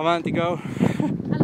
I want to go.